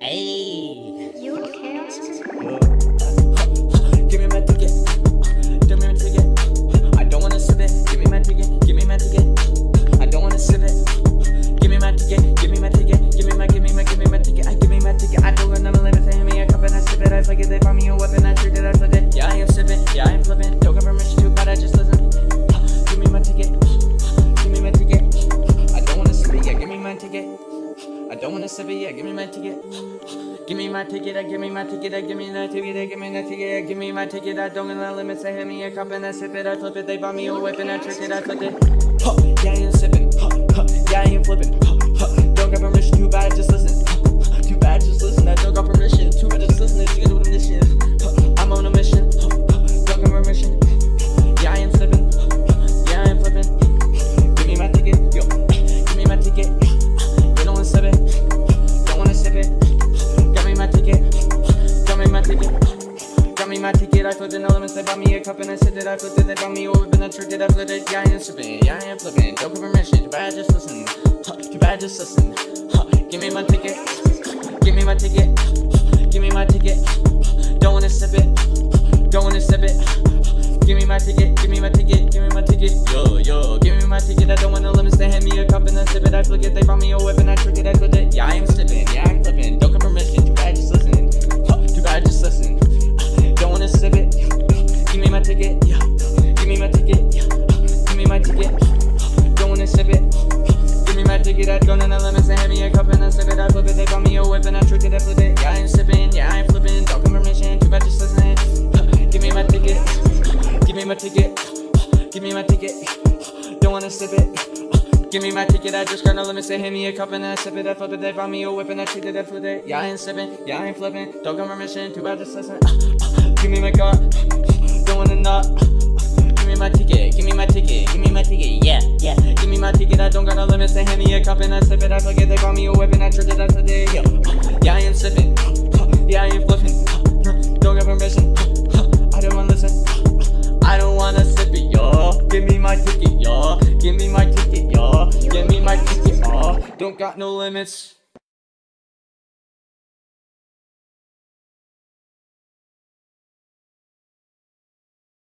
Hey. You chaos I sip. Yeah, give me my ticket. Give me my ticket, I give me my ticket, I give me that ticket, I give me that ticket, I give me my ticket, I don't got no limits, they hand me a cup and I sip it, I flip it, they buy me a whip and I trick it, I flip it. Huh, yeah, I ain't sipping, huh, Me my ticket. I flipped in elements. They bought me a cup and I said that I flipped it. They bought me a whip and I tricked it. I flipped it. Yeah, I am sipping. Yeah, I am flipping. Don't give permission. Too bad, just listen. Huh, too bad, just listen. Huh, give me my ticket. Give me my ticket. Give me my ticket. Don't wanna sip it. Don't wanna sip it. Give me my ticket. Give me my ticket. Give me my ticket. Yo, yo. Give me my ticket. I don't want no limits. They hand me a cup and I sip it. I flick it. They brought me a whip and I trick it. I flipped it. Yeah, I am sipping. Yeah, I'm flipping. Don't give Give me my ticket. Give me my ticket. Don't wanna sip it. Give me my ticket. I don't no limits. They hand me a cup and I sip it. I flip it. They brought me a whip and I trick it. I flip it. Yeah, I am sipping. Yeah, I am flipping. Don't give permission. Too bad, just listen. Give me my ticket. Give me my ticket. Give me my ticket. Don't wanna sip it. Give me my ticket, I just got no limits. They hand me a cup and I sip it. I flip it, they buy me a whip and I treat it, I flip it. Yeah, I ain't sipping, yeah, I ain't flipping. Don't got my mission, too bad, just listen. Give me my car, don't wanna not. Ticket, yeah, yeah. Give me my ticket, I don't got no limits. They hand me a cup and I sip it. I it, they buy me a whip and I treat it, I flip it. Yo, yeah, I ain't sipping, yeah, I ain't flipping. Don't got permission, I don't wanna listen. I don't wanna sip it, yo. Give me my ticket, yo. Give me my ticket, yo. Give me my ticket, oh. Don't got no limits.